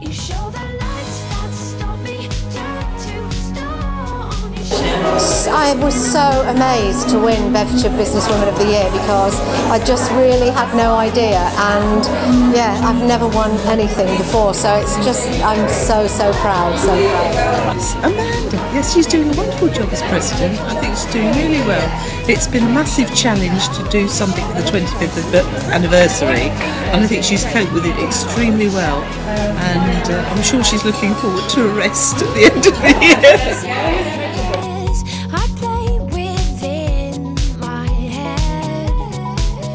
You show the I was so amazed to win Bedfordshire Businesswoman of the Year because I just really had no idea and yeah, I've never won anything before so it's just, I'm so, so proud, so proud. Amanda, yes, she's doing a wonderful job as president. I think she's doing really well. It's been a massive challenge to do something for the 25th anniversary, and I think she's coped with it extremely well. And uh, I'm sure she's looking forward to a rest at the end of the year.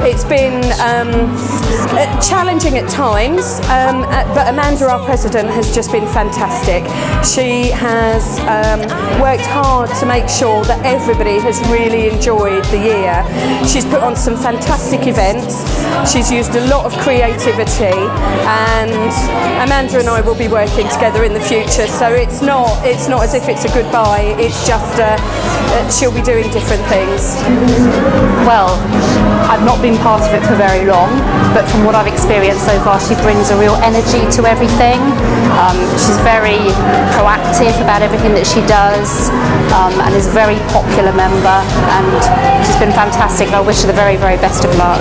It's been um, uh, challenging at times, um, uh, but Amanda, our president, has just been fantastic. She has um, worked hard to make sure that everybody has really enjoyed the year. She's put on some fantastic events. She's used a lot of creativity, and Amanda and I will be working together in the future. So it's not it's not as if it's a goodbye. It's just uh, uh, she'll be doing different things. Well, I've not been part of it for very long, but from what I've experienced so far, she brings a real energy to everything. Um, she's very proactive about everything that she does um, and is a very popular member and she's been fantastic. I wish her the very, very best of luck.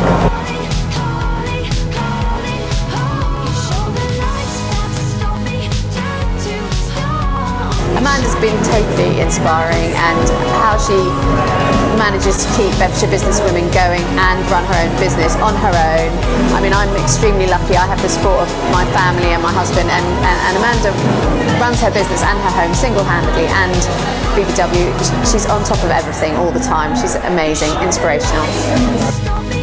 Amanda's been totally inspiring and how she manages to keep Bedfordshire businesswomen going and run her own business on her own. I mean, I'm extremely lucky. I have the support of my family and my husband, and, and, and Amanda runs her business and her home single-handedly. And BBW, she's on top of everything all the time. She's amazing, inspirational.